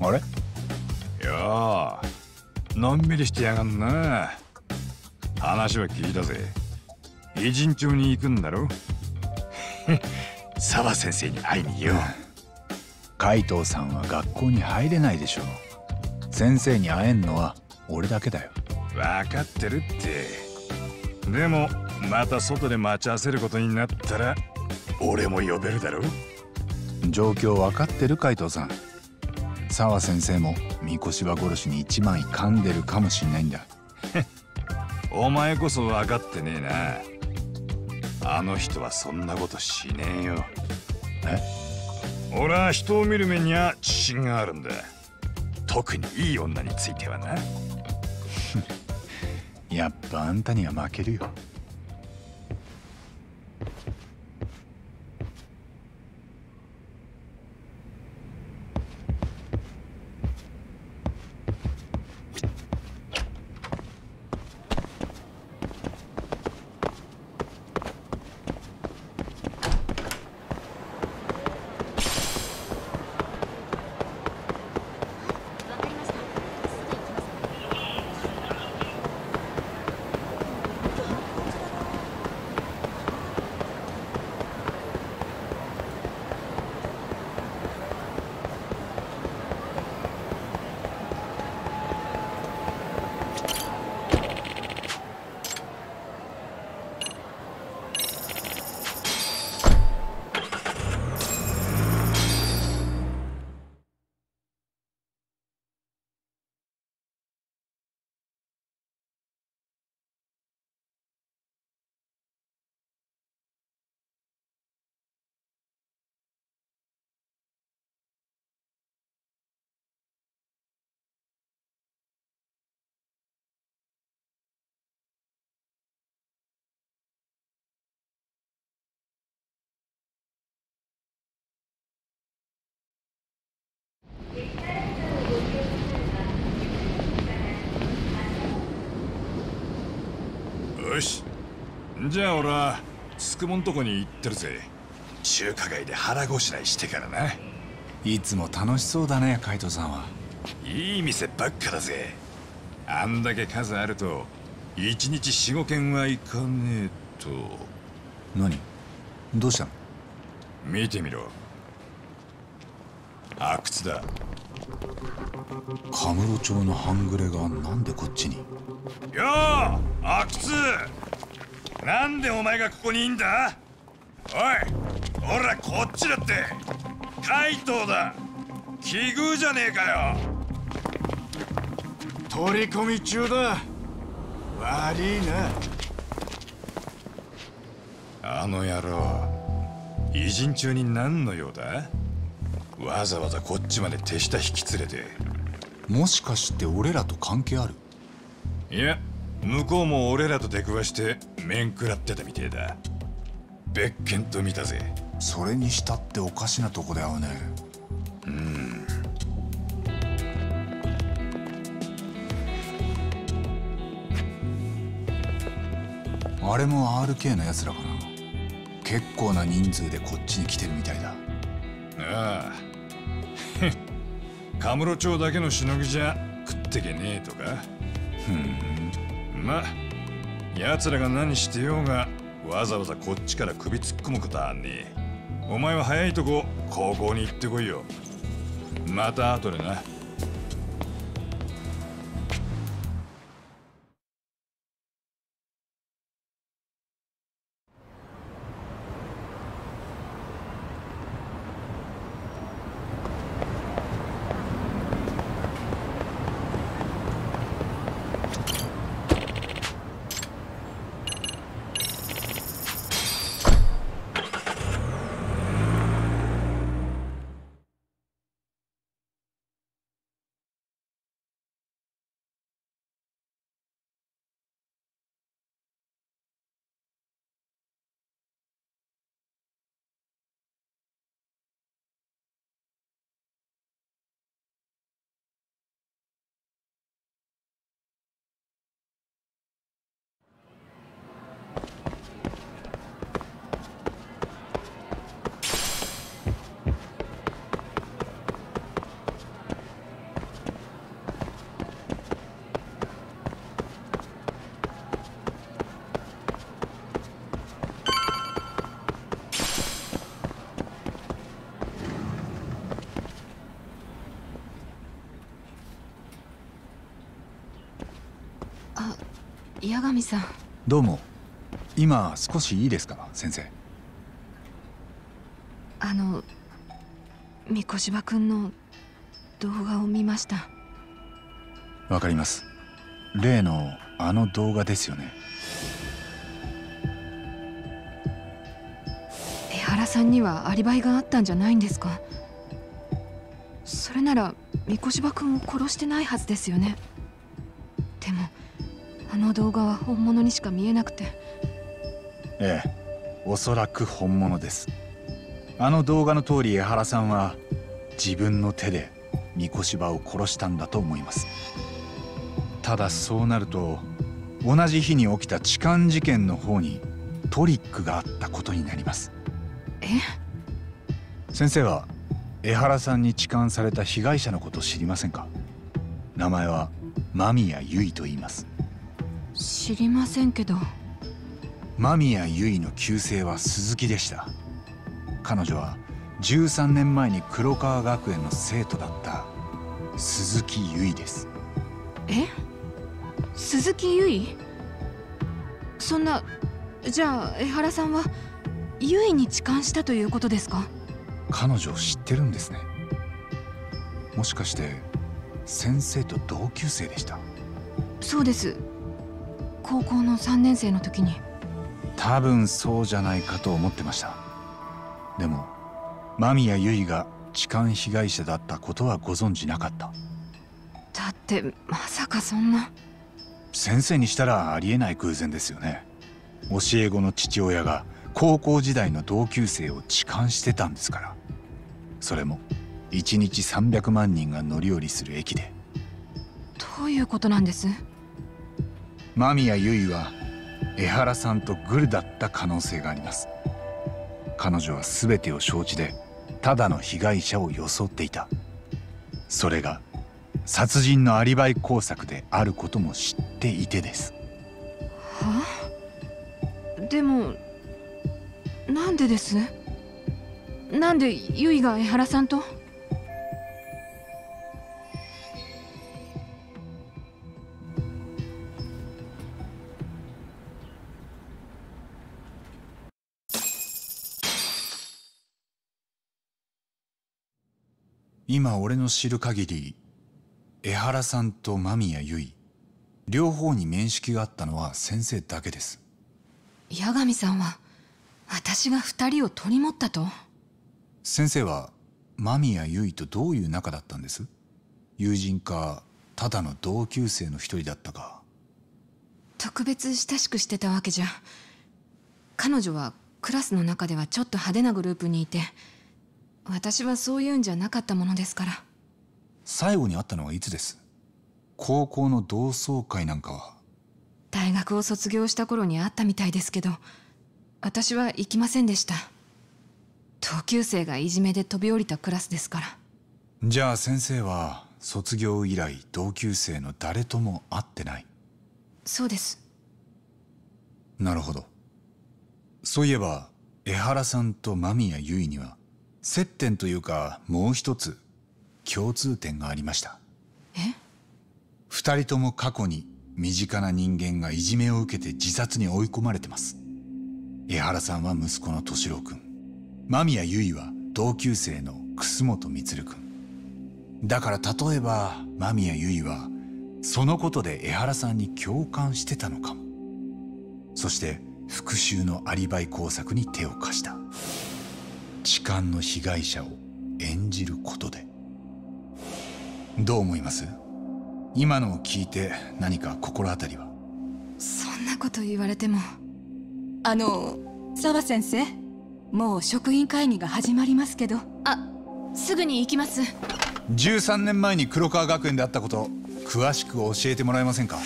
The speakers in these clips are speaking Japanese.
あれ？いやのんびりしてやがんな。話は聞いたぜ。偉人町に行くんだろ？沢先生に会いによ海藤さんは学校に入れないでしょ先生に会えんのは俺だけだよ。分かってるって。でもまた外で待ち合わせることになったら俺も呼べるだろ状況分かってる海藤さん。沢先生も三越場殺しに一枚噛んでるかもしんないんだ。お前こそ分かってねえな。あの人はそんなことしねえよ。え？俺は人を見る目には自信があるんだ。特にいい女についてはな。やっぱあんたには負けるよじゃあ俺はつくもんとこに行ってるぜ。中華街で腹ごしらえしてからな。いつも楽しそうだね海藤さんは。いい店ばっかだぜ。あんだけ数あると一日四五軒は行かねえと。何？どうしたの？見てみろ。阿久津だ。カムロ町の半グレがなんでこっちに？よー阿久津なんでお前がここにいんだ？おいほらこっちだって。怪盗だ。奇遇じゃねえかよ。取り込み中だ。悪いな。あの野郎偉人中に何の用だ？わざわざこっちまで手下引き連れて。もしかして俺らと関係ある？いや向こうも俺らと出くわして面食らってたみてえだ。別件と見たぜ。それにしたっておかしなとこだよね。うん。あれも RK のやつらかな。結構な人数でこっちに来てるみたいだ。ああ。カムロ町だけのしのぎじゃ食ってけねえとかまあ奴らが何してようがわざわざこっちから首突っ込むことはあんねえ。お前は早いとこ高校に行ってこいよ。また後でな。八神さん。どうも。今少しいいですか先生？あの三越場君の動画を見ました。わかります。例のあの動画ですよね。江原さんにはアリバイがあったんじゃないんですか？それなら三越場君を殺してないはずですよねの動画は本物にしか見えなくて。ええおそらく本物です。あの動画の通り江原さんは自分の手で三越場を殺したんだと思います。ただそうなると同じ日に起きた痴漢事件の方にトリックがあったことになります。え？先生は江原さんに痴漢された被害者のこと知りませんか？名前は間宮由衣と言います知りませんけど。間宮由衣の旧姓は鈴木でした。彼女は13年前に黒川学園の生徒だった鈴木由衣です。え？鈴木結衣そんなじゃあ江原さんは結衣に痴漢したということですか？彼女を知ってるんですね。もしかして先生と同級生でした。そうです高校の3年生の時に。多分そうじゃないかと思ってました。でも間宮由衣が痴漢被害者だったことはご存じなかった。だってまさかそんな。先生にしたらありえない偶然ですよね。教え子の父親が高校時代の同級生を痴漢してたんですから。それも1日300万人が乗り降りする駅で。どういうことなんです？間宮由衣は江原さんとグルだった可能性があります。彼女は全てを承知でただの被害者を装っていた。それが殺人のアリバイ工作であることも知っていてです。は？あでもなんでです？なんでゆいが江原さんと？今俺の知る限り江原さんと間宮由衣両方に面識があったのは先生だけです。八神さんは私が二人を取り持ったと？先生は間宮由衣とどういう仲だったんです？友人かただの同級生の一人だったか。特別親しくしてたわけじゃ。彼女はクラスの中ではちょっと派手なグループにいて私はそういうんじゃなかったものですから。最後に会ったのはいつです？高校の同窓会なんかは。大学を卒業した頃に会ったみたいですけど私は行きませんでした。同級生がいじめで飛び降りたクラスですから。じゃあ先生は卒業以来同級生の誰とも会ってない？そうです。なるほど。そういえば江原さんと間宮由衣には接点というかもう一つ共通点がありました。え？二人とも過去に身近な人間がいじめを受けて自殺に追い込まれてます。江原さんは息子の敏郎君。間宮由衣は同級生の楠本充君。だから例えば間宮由衣はそのことで江原さんに共感してたのかも。そして復讐のアリバイ工作に手を貸した痴漢の被害者を演じることで。どう思います？今のを聞いて何か心当たりは？そんなこと言われても。あの澤先生もう職員会議が始まりますけど。あすぐに行きます。13年前に黒川学園であったこと詳しく教えてもらえませんか？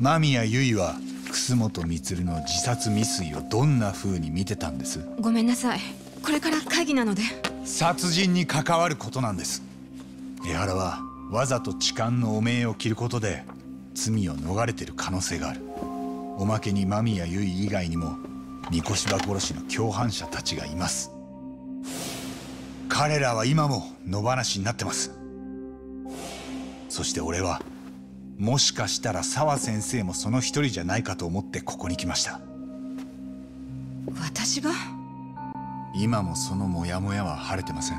間宮由衣は楠本充の自殺未遂をどんな風に見てたんです？ごめんなさいこれから会議なので。殺人に関わることなんです。江原はわざと痴漢の汚名を着ることで罪を逃れてる可能性がある。おまけに間宮由衣以外にも三越場殺しの共犯者たちがいます。彼らは今も野放しになってます。そして俺はもしかしたら沢先生もその一人じゃないかと思ってここに来ました。私が？今もそのモヤモヤは晴れてません。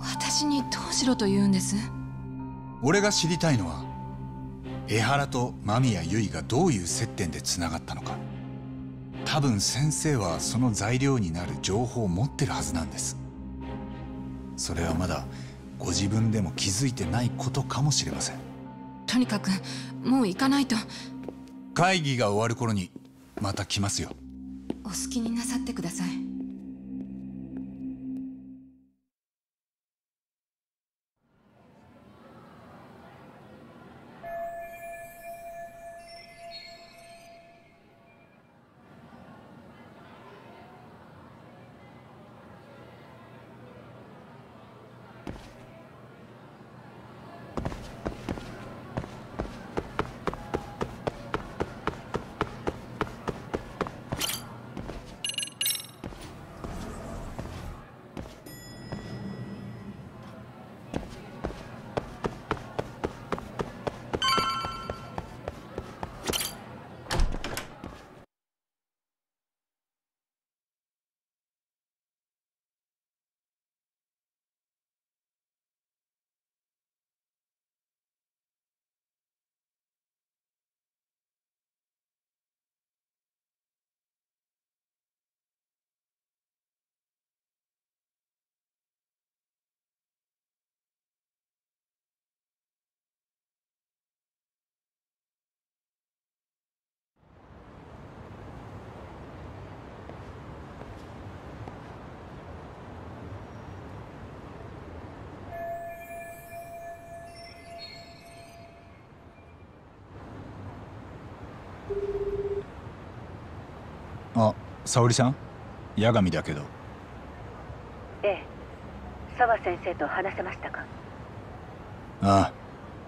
私にどうしろと言うんです？俺が知りたいのは江原と間宮由衣がどういう接点でつながったのか。多分先生はその材料になる情報を持ってるはずなんです。それはまだご自分でも気づいてないことかもしれません。とにかくもう行かないと。会議が終わる頃にまた来ますよ。お好きになさってください沙織さん？八神だけど。ええ。澤先生と話せましたか？ああ。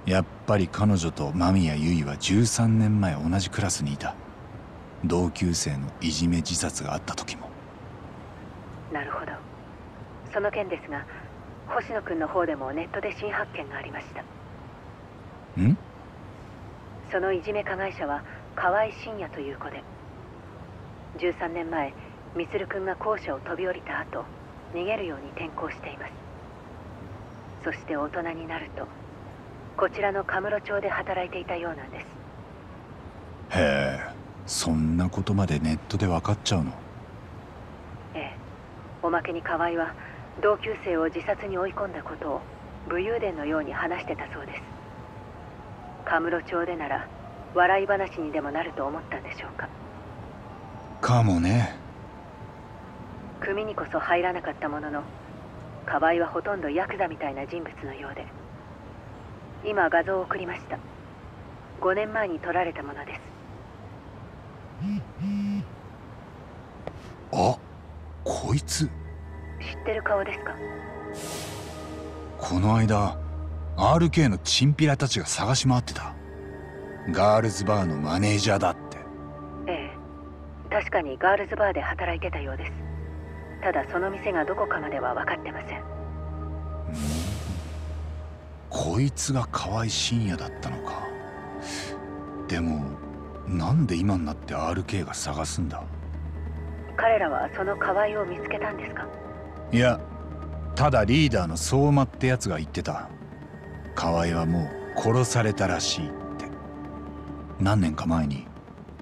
やっぱり彼女と間宮由衣は13年前同じクラスにいた。同級生のいじめ自殺があった時も。なるほど。その件ですが星野くんの方でもネットで新発見がありました。ん？そのいじめ加害者は河合信也という子で13年前充くんが校舎を飛び降りた後逃げるように転校しています。そして大人になるとこちらのカムロ町で働いていたようなんです。へえそんなことまでネットで分かっちゃうの？ええ。おまけに河合は同級生を自殺に追い込んだことを武勇伝のように話してたそうです。カムロ町でなら笑い話にでもなると思ったんでしょうか？かもね。組にこそ入らなかったものの河合はほとんどヤクザみたいな人物のようで今画像を送りました。5年前に撮られたものです。あこいつ。知ってる顔ですか？この間 RK のチンピラたちが探し回ってた。ガールズバーのマネージャーだっかにガールズバーで働いてたようです。ただその店がどこかまでは分かってません。こいつが河合深也だったのか。でもなんで今になって RK が探すんだ？彼らはその河合を見つけたんですか？いやただリーダーの相馬ってやつが言ってた。河合はもう殺されたらしいって。何年か前に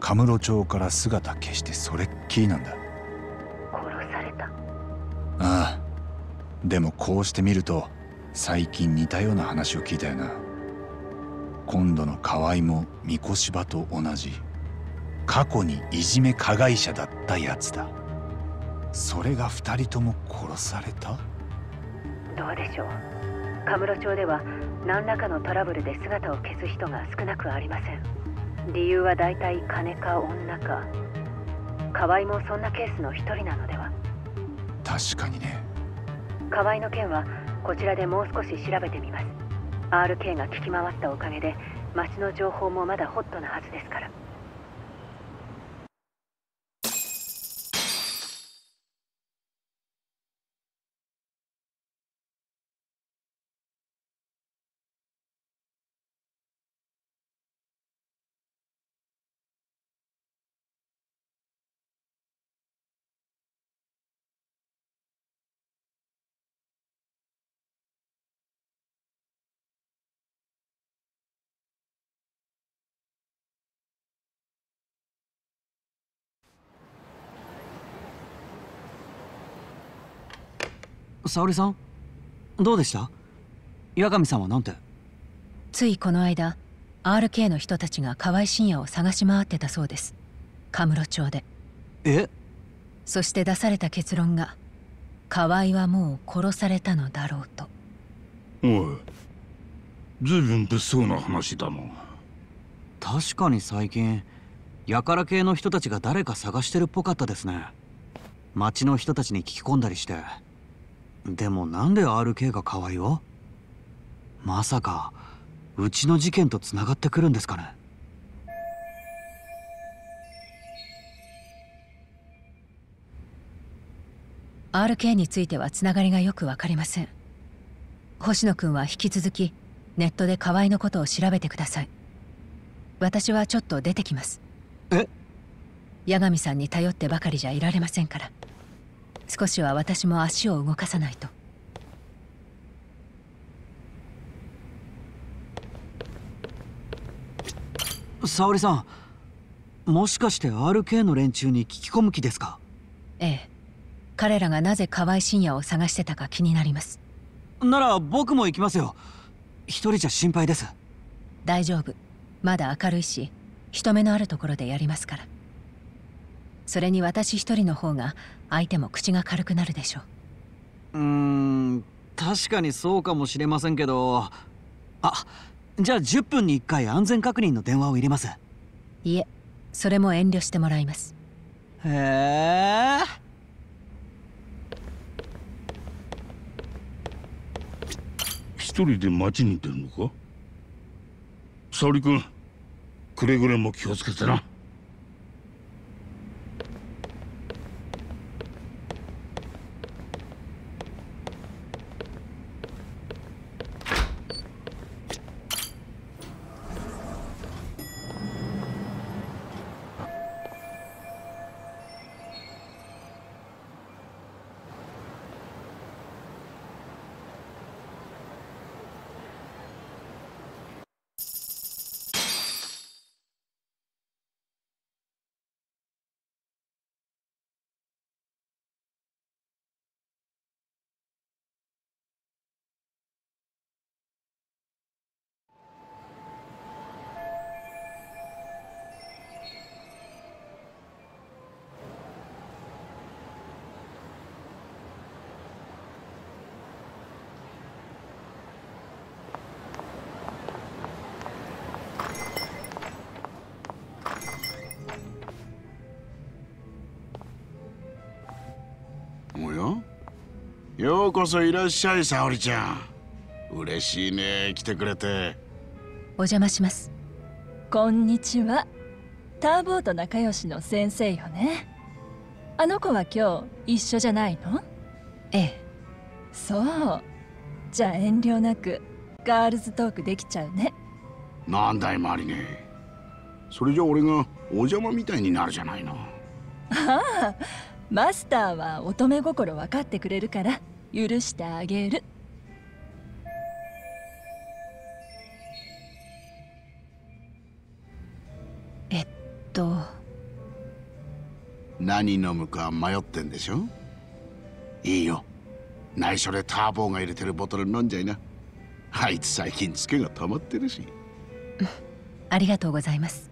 カムロ町から姿消してそれっきりなんだ。殺された。ああ。でもこうして見ると最近似たような話を聞いたよな。今度の河合も三越芝と同じ。過去にいじめ加害者だったやつだ。それが二人とも殺された？どうでしょう。カムロ町では何らかのトラブルで姿を消す人が少なくありません理由は大体金か女か。河合もそんなケースの一人なのでは？確かにね。河合の件はこちらでもう少し調べてみます。RK が聞き回ったおかげで町の情報もまだホットなはずですから沙織さん？どうでした？八神さんはなんて？ついこの間 RK の人たちが河合信也を探し回ってたそうです。カムロ町で。え？そして出された結論が河合はもう殺されたのだろうと。おい。ずいぶん物騒な話だな。確かに最近やから系の人たちが誰か探してるっぽかったですね。町の人たちに聞き込んだりしてでもなんで RK が河合をまさかうちの事件とつながってくるんですかね？RK についてはつながりがよく分かりません。星野くんは引き続きネットで河合のことを調べてください。私はちょっと出てきます。え？八神さんに頼ってばかりじゃいられませんから少しは私も足を動かさないと。沙織さんもしかして RK の連中に聞き込む気ですか？ええ。彼らがなぜ河合信也を探してたか気になります。なら僕も行きますよ。一人じゃ心配です。大丈夫。まだ明るいし人目のあるところでやりますから。それに私一人の方が相手も口が軽くなるでしょう。ーん確かにそうかもしれませんけど。あじゃあ10分に1回安全確認の電話を入れます。いえそれも遠慮してもらいます。へえ一人で町に出るのか？沙織君くれぐれも気をつけてなようこそいらっしゃい沙織ちゃん。嬉しいね来てくれて。お邪魔します。こんにちは。ターボーと仲良しの先生よね。あの子は今日一緒じゃないの？ええ。そう。じゃあ遠慮なくガールズトークできちゃうね。なんだいマリネそれじゃ俺がお邪魔みたいになるじゃないの。ああ。マスターは乙女心分かってくれるから許してあげる。えっと。何飲むか迷ってんでしょ？いいよ。内緒でターボーが入れてるボトル飲んじゃいな。あいつ最近ツケが溜まってるし。ありがとうございます。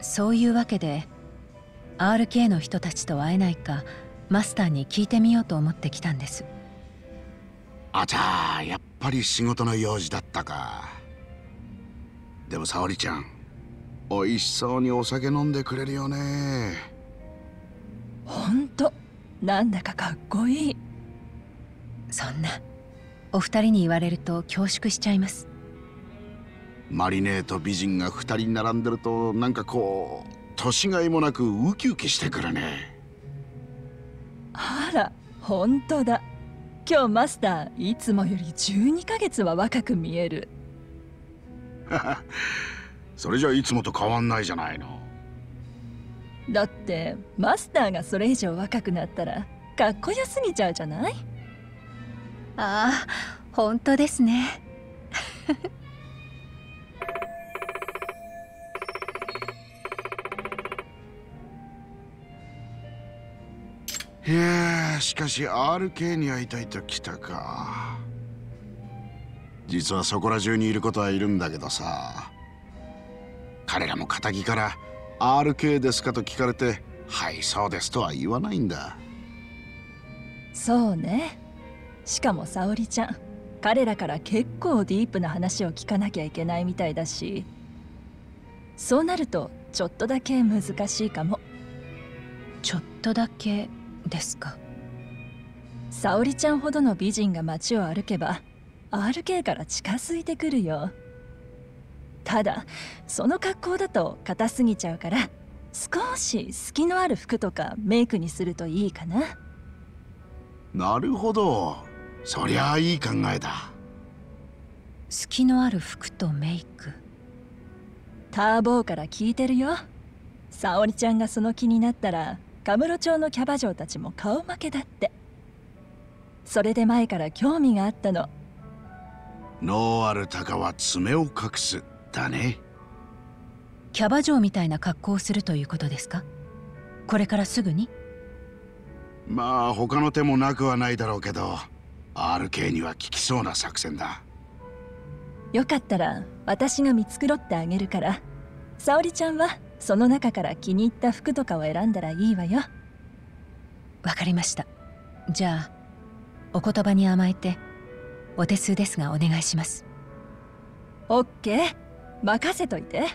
そういうわけで RK の人たちと会えないかマスターに聞いてみようと思ってきたんです。あちゃーやっぱり仕事の用事だったか。でも沙織ちゃん美味しそうにお酒飲んでくれるよね。ほんとなんだかかっこいい。そんなお二人に言われると恐縮しちゃいます。マリネーと美人が二人並んでるとなんかこう年がいもなくウキウキしてくるね。あらほんとだ。今日マスターいつもより12ヶ月は若く見える。それじゃいつもと変わんないじゃないの。だってマスターがそれ以上若くなったらかっこよすぎちゃうじゃない？ああ本当ですねいやしかし RK に会いたいと来たか。実はそこら中にいることはいるんだけどさ。彼らも仇から「RK ですか?」と聞かれて「はいそうです」とは言わないんだ。そうね。しかも沙織ちゃん彼らから結構ディープな話を聞かなきゃいけないみたいだし。そうなるとちょっとだけ難しいかも。ちょっとだけですか？沙織ちゃんほどの美人が街を歩けば RK から近づいてくるよ。ただその格好だと硬すぎちゃうから少し隙のある服とかメイクにするといいかな。なるほど。そりゃあいい考えだ。隙のある服とメイク。ターボーから聞いてるよ。沙織ちゃんがその気になったらカムロ町のキャバ嬢たちも顔負けだって。それで前から興味があったの。ノーアルタカは爪を隠すだね。キャバ嬢みたいな格好をするということですか？これからすぐに？まあ他の手もなくはないだろうけど RK には効きそうな作戦だ。よかったら私が見繕ってあげるから。沙織ちゃんはその中から気に入った服とかを選んだらいいわよ。わかりました。じゃあお言葉に甘えてお手数ですがお願いします。オッケー。任せといて。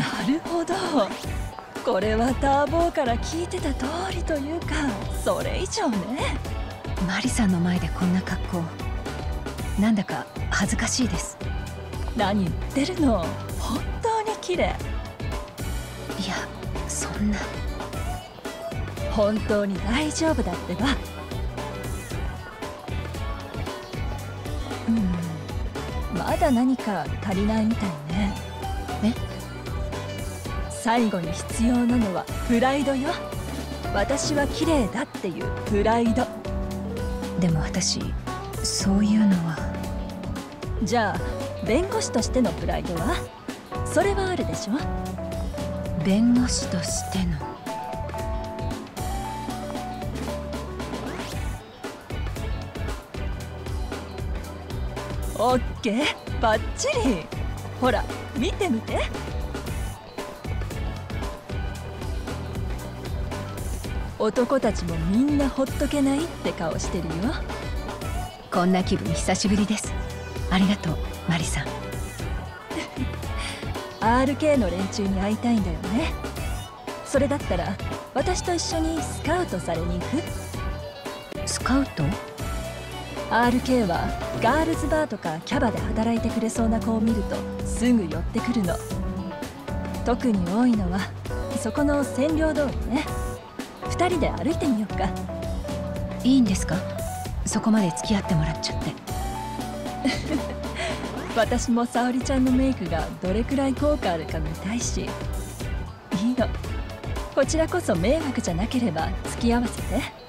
なるほど。これはターボーから聞いてた通りというかそれ以上ね。マリさんの前でこんな格好。なんだか恥ずかしいです。何言ってるの。本当に綺麗。いやそんな。本当に大丈夫だってば。うん。まだ何か足りないみたい最後に必要なのはプライドよ。私は綺麗だっていうプライド。でも私そういうのは。じゃあ弁護士としてのプライドは？それはあるでしょ？弁護士としての。オッケーバッチリ。ほら見てみて男たちもみんなほっとけないって顔してるよ。こんな気分久しぶりです。ありがとうマリさん。RK の連中に会いたいんだよね。それだったら私と一緒にスカウトされに行く？スカウト？RK はガールズバーとかキャバで働いてくれそうな子を見るとすぐ寄ってくるの。特に多いのはそこの占領通りね2人で歩いてみようか。いいんですか？そこまで付き合ってもらっちゃって。私も沙織ちゃんのメイクがどれくらい効果あるか見たいし。いいの。こちらこそ迷惑じゃなければ付き合わせて。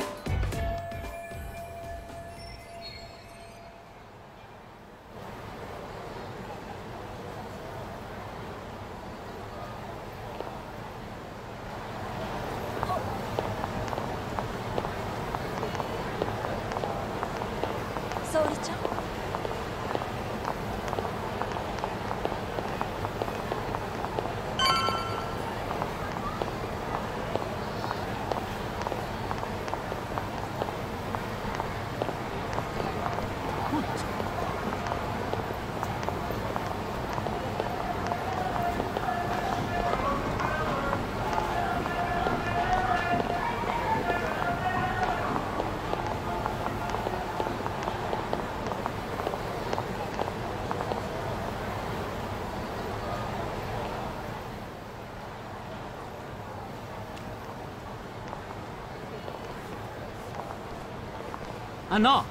あの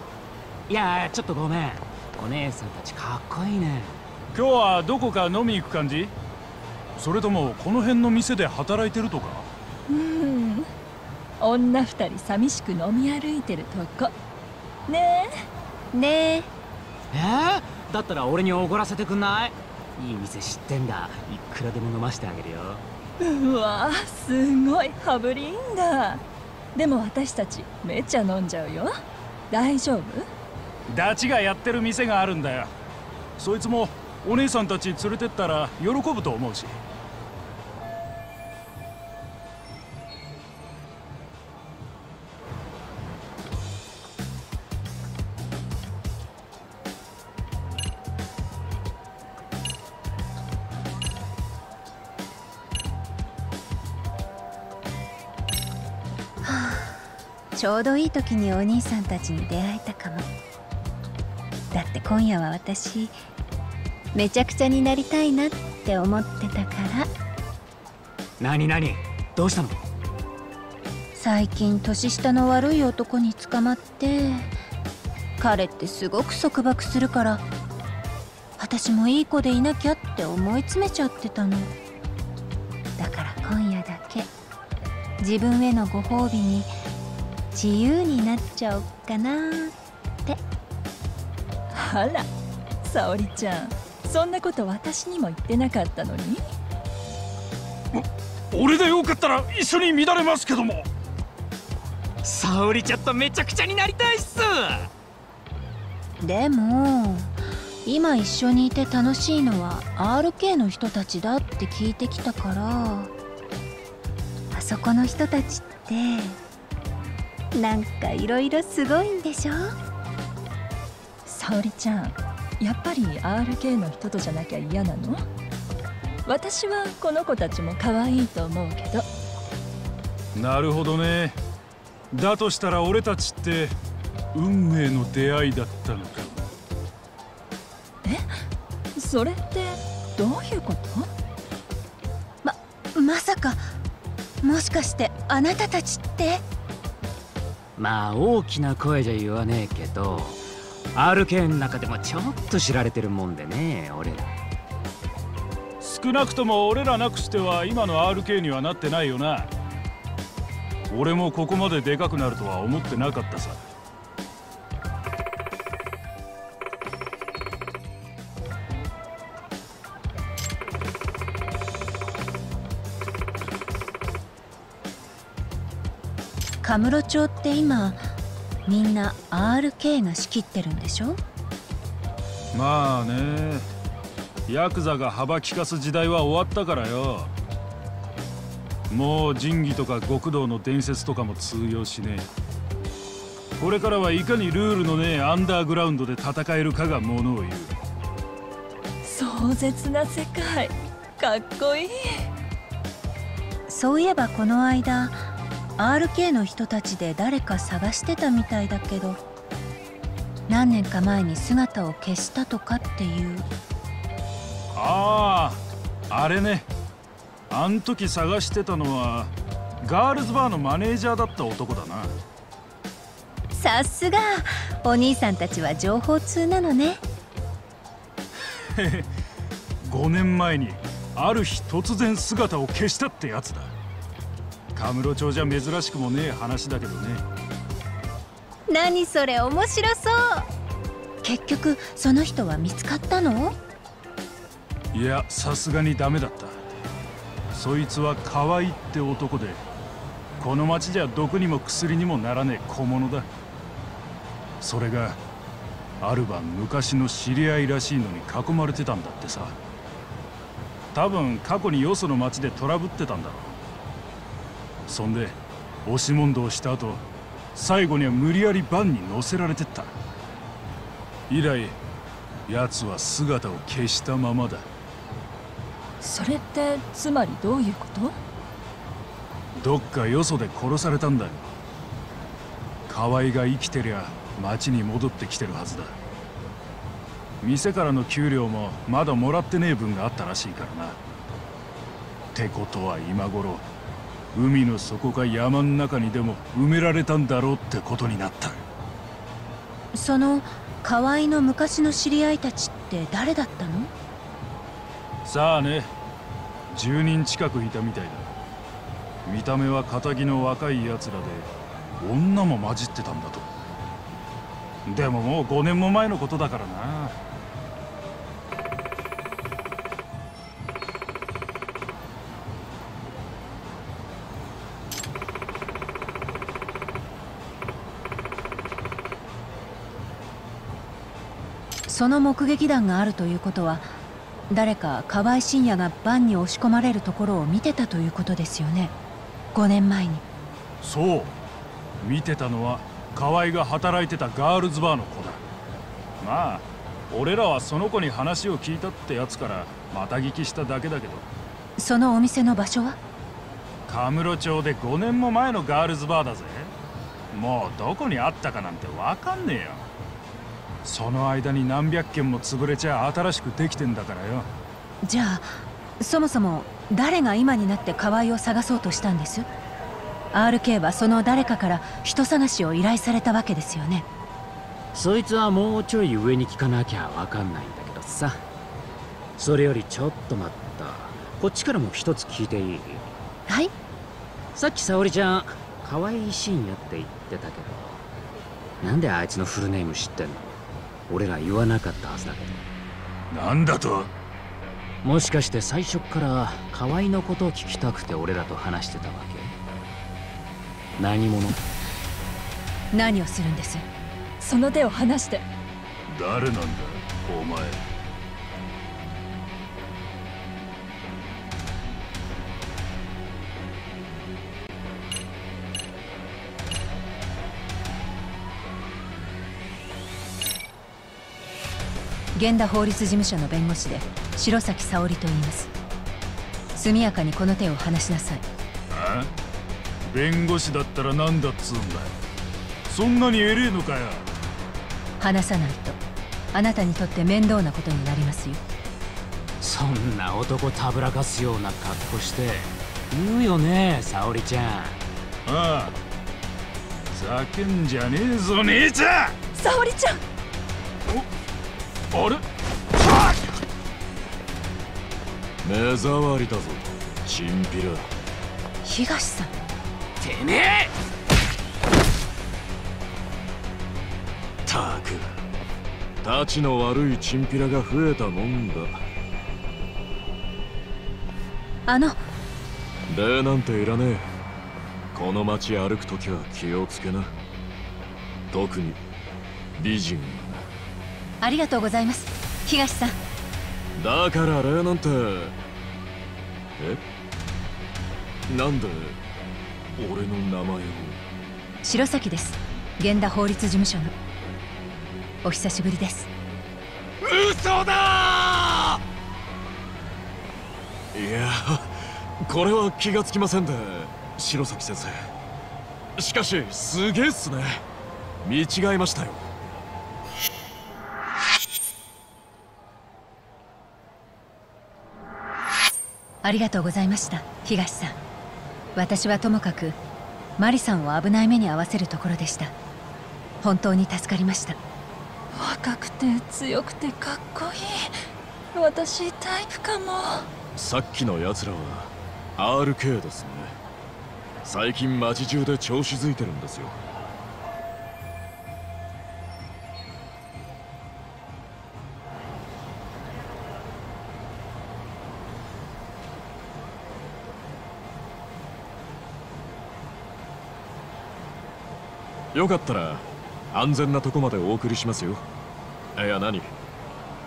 いやちょっとごめん。お姉さんたちかっこいいね。今日はどこか飲み行く感じ？それともこの辺の店で働いてるとか？うん。女二人寂しく飲み歩いてるとこ。ねえ。ねえ。え？ー、だったら俺におごらせてくんない？いい店知ってんだ。いくらでも飲ましてあげるよ。うわすごい。羽振りいいんだ。でも私たちめっちゃ飲んじゃうよ大丈夫？ダチがやってる店があるんだよ。そいつもお姉さんたち連れてったら喜ぶと思うし。ちょうどいい時にお兄さんたちに出会えたかも。だって今夜は私めちゃくちゃになりたいなって思ってたから。何何どうしたの？最近年下の悪い男に捕まって彼ってすごく束縛するから私もいい子でいなきゃって思い詰めちゃってたの。だから今夜だけ自分へのご褒美に自由になっちゃおっかなって。あら沙織ちゃん。そんなこと私にも言ってなかったのに？俺でよかったら一緒に乱れますけども。沙織ちゃんとめちゃくちゃになりたいっす。でも今一緒にいて楽しいのは RK の人たちだって聞いてきたから。あそこの人たちってなんかいろいろすごいんでしょ？沙織ちゃんやっぱり RK の人とじゃなきゃ嫌なの？私はこの子たちも可愛いと思うけど。なるほどね。だとしたら俺たちって運命の出会いだったのかえ？それってどういうこと？ままさかもしかしてあなたたちって？まあ大きな声じゃ言わねえけど RK の中でもちょっと知られてるもんでね俺ら。少なくとも俺らなくしては今の RK にはなってないよな。俺もここまででかくなるとは思ってなかったさ。カムロ町って今みんな RK が仕切ってるんでしょ？まあね。ヤクザが幅利かす時代は終わったからよ。もう仁義とか極道の伝説とかも通用しねえ。これからはいかにルールのねえアンダーグラウンドで戦えるかがものを言う。壮絶な世界。かっこいい。そういえばこの間 RK の人たちで誰か探してたみたいだけど何年か前に姿を消したとかっていう。あああれね。あん時探してたのはガールズバーのマネージャーだった男だな。さすが。お兄さんたちは情報通なのね。5年前にある日突然姿を消したってやつだカムロ町じゃ珍しくもねえ話だけどね。何それ面白そう。結局その人は見つかったの？いやさすがにダメだった。そいつは河合って男でこの町じゃ毒にも薬にもならねえ小物だ。それがある晩昔の知り合いらしいのに囲まれてたんだってさ。多分過去によその町でトラブってたんだろうそんで押し問答した後最後には無理やりバンに乗せられてった。以来奴は姿を消したままだ。それってつまりどういうこと？どっかよそで殺されたんだ。よ河合が生きてりゃ町に戻ってきてるはずだ。店からの給料もまだもらってねえ分があったらしいからな。ってことは今頃海の底か山の中にでも埋められたんだろうってことになった。その河合の昔の知り合いたちって誰だったの？さあね10人近くいたみたいだ。見た目は仇の若いやつらで女も混じってたんだと。でももう5年も前のことだからな。その目撃談があるということは誰か河合信也がバンに押し込まれるところを見てたということですよね。5年前に。そう。見てたのは河合が働いてたガールズバーの子だ。まあ俺らはその子に話を聞いたってやつからまた聞きしただけだけど。そのお店の場所は？カムロ町で5年も前のガールズバーだぜ。もうどこにあったかなんてわかんねえよその間に何百件も潰れちゃ新しくできてんだからよ。じゃあそもそも誰が今になって河合を探そうとしたんです？RK はその誰かから人探しを依頼されたわけですよね。そいつはもうちょい上に聞かなきゃわかんないんだけどさ。それよりちょっと待った。こっちからも一つ聞いていい？はい。さっき沙織ちゃん河合信也って言ってたけど。なんであいつのフルネーム知ってんの？俺ら言わなかったはずだけど。なんだと？もしかして最初から河合のことを聞きたくて俺らと話してたわけ？何者？何をするんです？その手を離して。誰なんだお前源田法律事務所の弁護士で白崎沙織と言います。速やかにこの手を離しなさい。あ弁護士だったら何だっつうんだそんなに偉えのかよ。話さないと。あなたにとって面倒なことになりますよ。そんな男たぶらかすような格好して。言うよね沙織ちゃん。ああ。ざけんじゃねえぞ姉ちゃん。沙織ちゃん！おあれ？目障りだぞ。チンピラ。東さん。てめえ！たく。たちの悪いチンピラが増えたもんだ。あの。礼なんていらねえ。この街歩くときは気をつけな。特に。美人ありがとうございます。東さん。だから礼なんてえ？なんで？俺の名前を。白崎です。源田法律事務所の。お久しぶりです。嘘だいやこれは気がつきませんで白崎先生。しかしすげえっすね。見違えましたよありがとうございました東さん。私はともかくマリさんを危ない目に遭わせるところでした。本当に助かりました。若くて強くてかっこいい。私タイプかも。さっきの奴らは RK ですね。最近街中で調子づいてるんですよよかったら安全なとこまでお送りしますよ。いや何？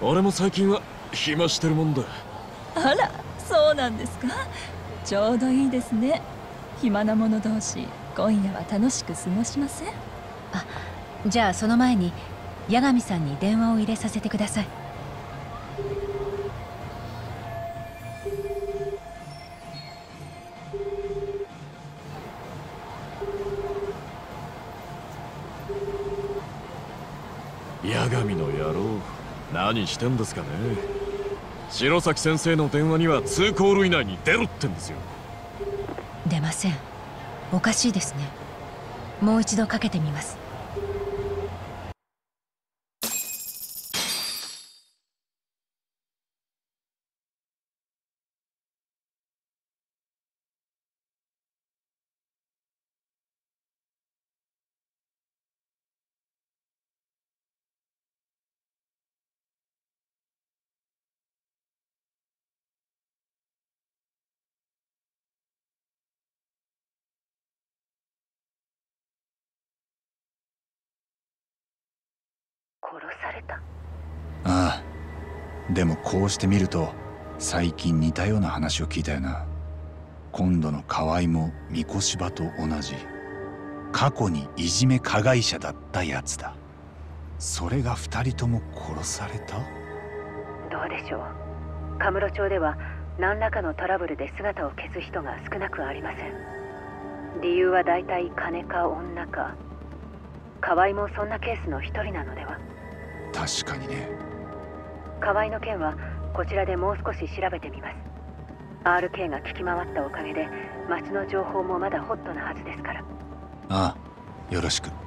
俺も最近は暇してるもんだ。あらそうなんですか？ちょうどいいですね。暇な者同士今夜は楽しく過ごしません？あじゃあその前に八神さんに電話を入れさせてください何してんですかね。白崎先生の電話には2コール以内に出ろってんですよ。出ません。おかしいですね。もう一度かけてみます殺されたああでもこうして見ると最近似たような話を聞いたよな。今度の河合も三越場と同じ。過去にいじめ加害者だったやつだ。それが二人とも殺された？どうでしょう。カムロ町では何らかのトラブルで姿を消す人が少なくありません。理由は大体金か女か。河合もそんなケースの一人なのでは。確かにね河合の件はこちらでもう少し調べてみます。RK が聞き回ったおかげで町の情報もまだホットなはずですから。ああよろしく。